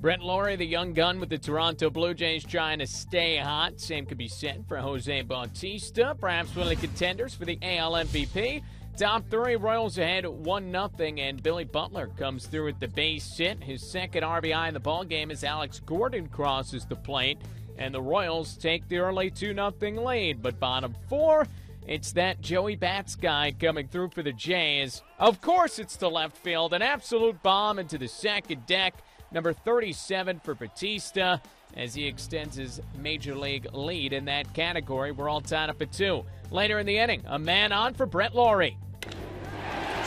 Brett Lawrie, the young gun with the Toronto Blue Jays, trying to stay hot. Same could be said for Jose Bautista, perhaps one of the contenders for the AL MVP. Top three, Royals ahead 1 0, and Billy Butler comes through with the base hit. His second RBI in the ballgame as Alex Gordon crosses the plate, and the Royals take the early 2 0 lead. But bottom four, it's that Joey Bats guy coming through for the Jays. Of course, it's to left field, an absolute bomb into the second deck. Number 37 for Bautista as he extends his major league lead in that category. We're all tied up at two. Later in the inning, a man on for Brett Lawrie.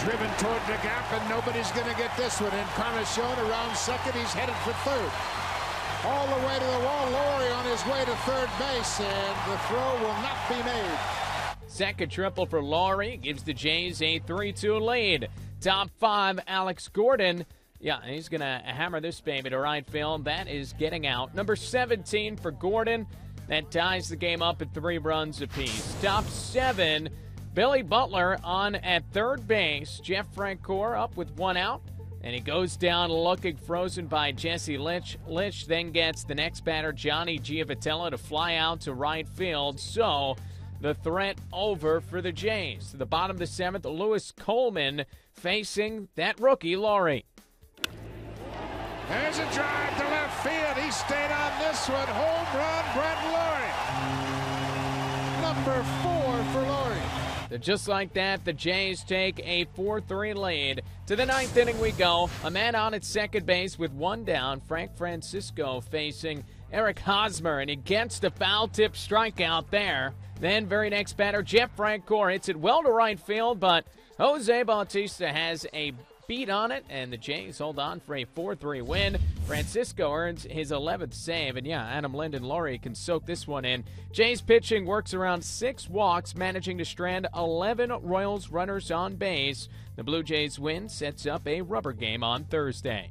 Driven toward the gap, and nobody's going to get this one. Encarnacion around second. He's headed for third. All the way to the wall. Lawrie on his way to third base, and the throw will not be made. Second triple for Lawrie gives the Jays a 3 2 lead. Top five, Alex Gordon. Yeah, he's going to hammer this baby to right field. That is getting out. Number 17 for Gordon. That ties the game up at three runs apiece. Top seven, Billy Butler on at third base. Jeff Francoeur up with one out. And he goes down looking frozen by Jesse Litsch. Litsch then gets the next batter, Johnny Giavotella, to fly out to right field. So the threat over for the Jays. To the bottom of the seventh, Louis Coleman facing that rookie, Lawrie. There's a drive to left field. He stayed on this one. Home run, Brett Lawrie. Number four for Lawrie. So just like that, the Jays take a 4 3 lead. To the ninth inning we go. A man on at second base with one down. Frank Francisco facing Eric Hosmer, and he gets the foul tip strikeout there. Then, very next batter, Jeff Francoeur hits it well to right field, but Jose Bautista has a beat on it, and the Jays hold on for a 4 3 win. Francisco earns his 11th save, and yeah, Adam Linden Lawrie can soak this one in. Jays pitching works around six walks, managing to strand 11 Royals runners on base. The Blue Jays win sets up a rubber game on Thursday.